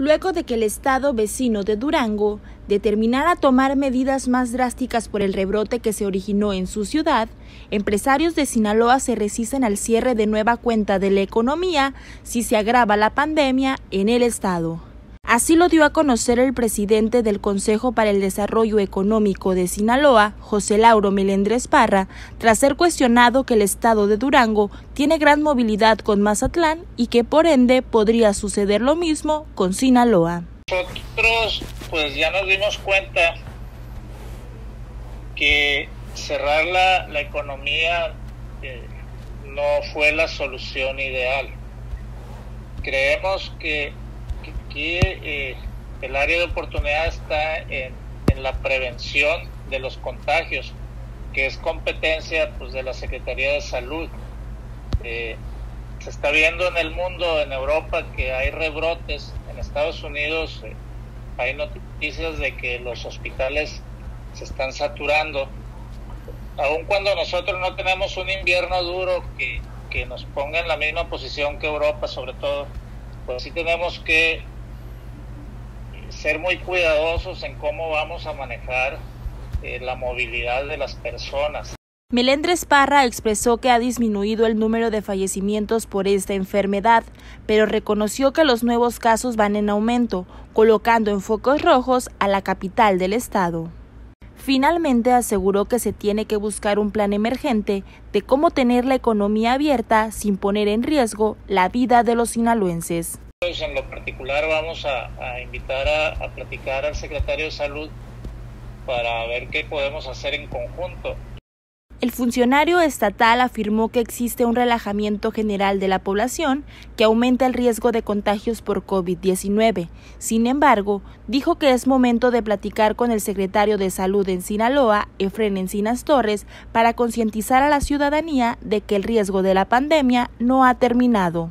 luego de que el estado vecino de Durango determinara tomar medidas más drásticas por el rebrote que se originó en su ciudad, empresarios de Sinaloa se resisten al cierre de nueva cuenta de la economía si se agrava la pandemia en el estado. Así lo dio a conocer el presidente del Consejo para el Desarrollo Económico de Sinaloa, José Lauro Melendres Parra, tras ser cuestionado que el estado de Durango tiene gran movilidad con Mazatlán y que por ende podría suceder lo mismo con Sinaloa. Nosotros pues ya nos dimos cuenta que cerrar la, economía eh, no fue la solución ideal. Creemos que aquí eh, el área de oportunidad está en, la prevención de los contagios, que es competencia pues, de la Secretaría de Salud. Eh, se está viendo en el mundo, en Europa, que hay rebrotes. En Estados Unidos eh, hay noticias de que los hospitales se están saturando. Aun cuando nosotros no tenemos un invierno duro que, que nos ponga en la misma posición que Europa, sobre todo, pues sí tenemos que ser muy cuidadosos en cómo vamos a manejar eh, la movilidad de las personas. Melendres Parra expresó que ha disminuido el número de fallecimientos por esta enfermedad, pero reconoció que los nuevos casos van en aumento, colocando en focos rojos a la capital del estado. Finalmente aseguró que se tiene que buscar un plan emergente de cómo tener la economía abierta sin poner en riesgo la vida de los sinaloenses. En lo particular vamos a, invitar a, platicar al secretario de salud para ver qué podemos hacer en conjunto. El funcionario estatal afirmó que existe un relajamiento general de la población que aumenta el riesgo de contagios por COVID-19. Sin embargo, dijo que es momento de platicar con el secretario de Salud en Sinaloa, Efren Encinas Torres, para concientizar a la ciudadanía de que el riesgo de la pandemia no ha terminado.